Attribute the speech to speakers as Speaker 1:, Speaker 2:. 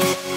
Speaker 1: you